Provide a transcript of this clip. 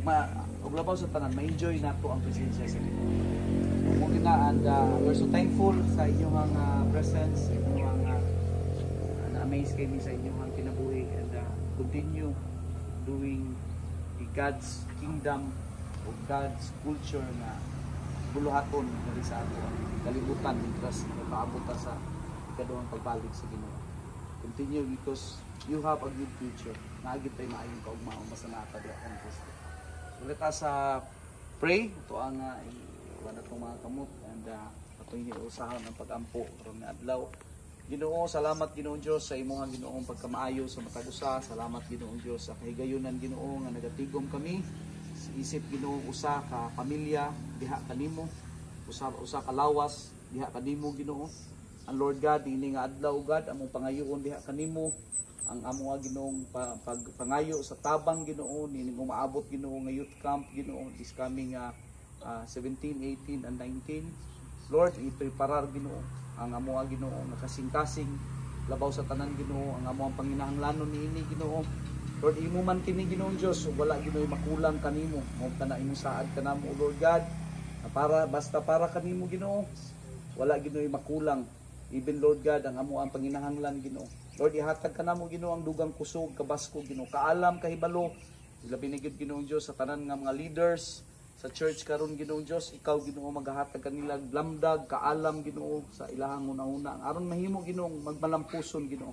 ma ug labaw sa tanan ma-enjoy nato ang presensya sa Ginoo. Mo gina and uh, we're so thankful sa inyong uh, presence, inyong uh, na-amaze kami sa inyong kinabuhi and uh, continue doing the God's kingdom o God's culture na buluhaton dali sa ato ang kalibutan because nagpaabot sa ikaduhang pagbalik sa Ginoo. Continue because you have a good future. Naagit tayo maayong kaugmaon basta nakatadra ang Kristo. Let us uh, pray. Ito ang uh, iwan itong mga kamot and uh, itong usahan ng pag-ampo karon nga adlaw. Ginoo, salamat Ginoong Dios sa imong Ginoong pagkamaayo sa matag usa. Salamat Ginoong Dios sa kahigayunan Ginoo nga nagatigom kami. Sa isip Ginoo usa ka pamilya diha kanimo. Usa usa ka lawas diha kanimo Ginoo. Ang Lord God ini nga adlaw God among pangayoon diha kanimo ang amo nga Ginoong pa, pag, pangayo sa tabang Ginoo ni mo maabot Ginoo nga youth camp Ginoo this coming uh, uh, 17, 18 and 19 Lord i-preparar Ginoo ang amo nga Ginoo nga labaw sa tanan Ginoo ang amo ang panginahanglanon niini Ginoo. Lord imo man kini Ginoong Dios ug wala Ginoo makulang kanimo. Mo kana imong saad kanamo Lord God. Para basta para kanimo Ginoo wala Ginoo makulang. Even Lord God ang amo ang panginahanglan Ginoo Lord ihatag ka namo Ginoo ang dugang kusog kabasko Ginoo kaalam kahibalo. Labi na gyud Ginoong Dios sa tanan nga mga leaders sa church karon Ginoong Dios ikaw Ginoo magahatag kanila lamdag kaalam Ginoo sa ilahang una-una. Aron mahimo Ginoo magmalampuson Ginoo